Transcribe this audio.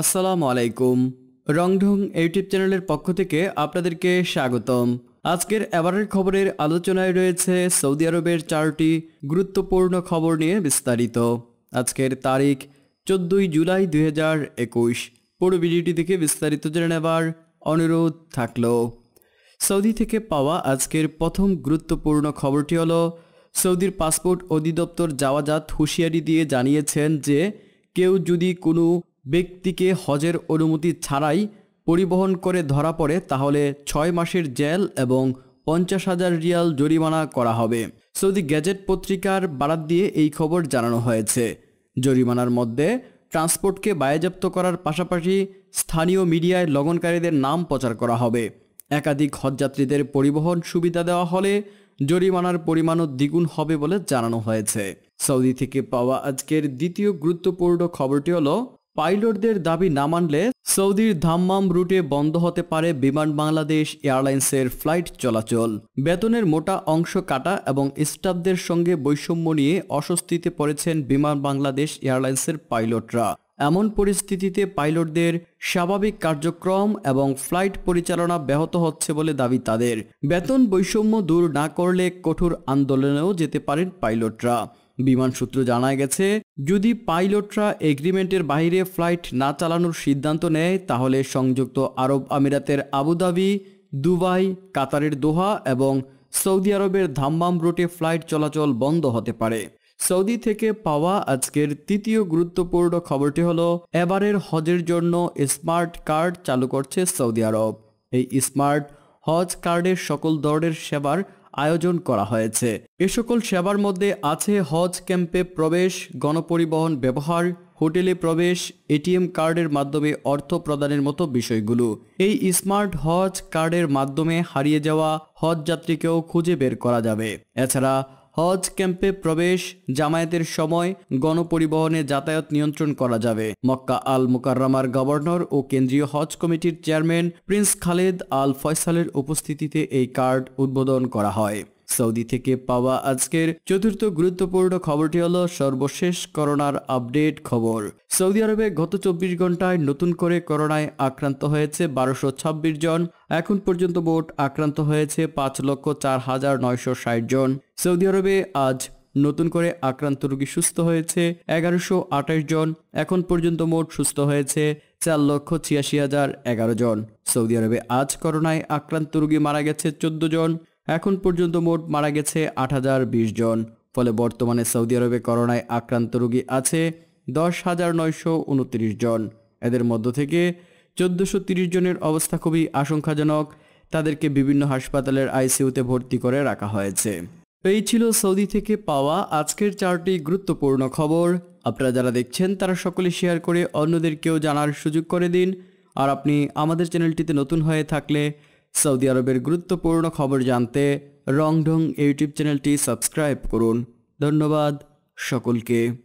আসসালামু আলাইকুম। রংঢং ইউটিউব চ্যানেলের পক্ষ থেকে আপনাদেরকে স্বাগতম। আজকের এবারের খবরের আলোচনায় রয়েছে সৌদি আরবের চারটি গুরুত্বপূর্ণ খবর নিয়ে বিস্তারিত। আজকের তারিখ চোদ্দই জুলাই দুই হাজার একুশ। পুরো ভিডিওটি দেখে বিস্তারিত জেনে নেবার অনুরোধ থাকল। সৌদি থেকে পাওয়া আজকের প্রথম গুরুত্বপূর্ণ খবরটি হলো, সৌদির পাসপোর্ট অধিদপ্তর যাওয়াজাত হুঁশিয়ারি দিয়ে জানিয়েছেন যে, কেউ যদি কোনো ব্যক্তিকে হজের অনুমতি ছাড়াই পরিবহন করে ধরা পড়ে, তাহলে ছয় মাসের জেল এবং পঞ্চাশ হাজার রিয়াল জরিমানা করা হবে। সৌদি গ্যাজেট পত্রিকার বারাত দিয়ে এই খবর জানানো হয়েছে। জরিমানার মধ্যে ট্রান্সপোর্টকে বায়াজাপ্ত করার পাশাপাশি স্থানীয় মিডিয়ায় লগনকারীদের নাম প্রচার করা হবে। একাধিক হজযাত্রীদের পরিবহন সুবিধা দেওয়া হলে জরিমানার পরিমাণও দ্বিগুণ হবে বলে জানানো হয়েছে। সৌদি থেকে পাওয়া আজকের দ্বিতীয় গুরুত্বপূর্ণ খবরটি হলো পাইলটদের দাবি না মানলে সৌদির ধাম্মাম রুটে বন্ধ হতে পারে বিমান বাংলাদেশ এয়ারলাইন্সের ফ্লাইট চলাচল। বেতনের মোটা অংশ কাটা এবং স্টাফদের সঙ্গে বৈষম্য নিয়ে অস্বস্তিতে পড়েছেন বিমান বাংলাদেশ এয়ারলাইন্সের পাইলটরা। এমন পরিস্থিতিতে পাইলটদের স্বাভাবিক কার্যক্রম এবং ফ্লাইট পরিচালনা ব্যাহত হচ্ছে বলে দাবি তাদের। বেতন বৈষম্য দূর না করলে কঠোর আন্দোলনেও যেতে পারেন পাইলটরা। বিমান সূত্র জানা গেছে, যদি পাইলটরা এগ্রিমেন্টের বাইরে ফ্লাইট না চালানোর সিদ্ধান্ত নেয়, তাহলে সংযুক্ত আরব আমিরাতের আবুধাবি, দুবাই, কাতারের দোহা এবং সৌদি আরবের ধাম্মাম রুটে ফ্লাইট চলাচল বন্ধ হতে পারে। সৌদি থেকে পাওয়া আজকের তৃতীয় গুরুত্বপূর্ণ খবরটি হলো, এবারের হজের জন্য স্মার্ট কার্ড চালু করছে সৌদি আরব। এই স্মার্ট হজ কার্ডের সকল ধরনের সেবার আয়োজন করা হয়েছে। এ সকল সেবার মধ্যে আছে হজ ক্যাম্পে প্রবেশ, গণপরিবহন ব্যবহার, হোটেলে প্রবেশ, এটিএম কার্ডের মাধ্যমে অর্থ প্রদানের মতো বিষয়গুলো। এই স্মার্ট হজ কার্ডের মাধ্যমে হারিয়ে যাওয়া হজ যাত্রীকেও খুঁজে বের করা যাবে। এছাড়া হজ ক্যাম্পে প্রবেশ, জামায়াতের সময় গণপরিবহনে যাতায়াত নিয়ন্ত্রণ করা যাবে। মক্কা আল মুকাররামার গভর্নর ও কেন্দ্রীয় হজ কমিটির চেয়ারম্যান প্রিন্স খালেদ আল ফয়সালের উপস্থিতিতে এই কার্ড উদ্বোধন করা হয়। সৌদি থেকে পাওয়া আজকের চতুর্থ গুরুত্বপূর্ণ খবরটি হলো সর্বশেষ করোনার আপডেট খবর। সৌদি আরবে গত চব্বিশ ঘন্টায় নতুন করে করোনায় আক্রান্ত হয়েছে বারোশো জন। এখন পর্যন্ত মোট আক্রান্ত হয়েছে পাঁচ লক্ষ চার হাজার নয়শো ষাট জন। সৌদি আরবে আজ নতুন করে আক্রান্ত রোগী সুস্থ হয়েছে এগারোশো আঠাশ জন। এখন পর্যন্ত মোট সুস্থ হয়েছে চার লক্ষ ছিয়াশি হাজার এগারো জন। সৌদি আরবে আজ করোনায় আক্রান্ত রোগী মারা গেছে চোদ্দ জন। এখন পর্যন্ত মোট মারা গেছে আট হাজার বিশ জন। ফলে বর্তমানে সৌদি আরবে করোনায় আক্রান্ত রোগী আছে দশ হাজার নয়শো জন। এদের মধ্য থেকে চোদ্দশো তিরিশ জনের অবস্থা খুবই আশঙ্কাজনক। তাদেরকে বিভিন্ন হাসপাতালের আইসিইউতে ভর্তি করে রাখা হয়েছে। এই ছিল সৌদি থেকে পাওয়া আজকের চারটি গুরুত্বপূর্ণ খবর। আপনারা যারা দেখছেন, তারা সকলে শেয়ার করে অন্যদেরকেও জানার সুযোগ করে দিন। আর আপনি আমাদের চ্যানেলটিতে নতুন হয়ে থাকলে সৌদি আরবের গুরুত্বপূর্ণ খবর জানতে রংঢং ইউটিউব চ্যানেলটি সাবস্ক্রাইব করুন। ধন্যবাদ সকলকে।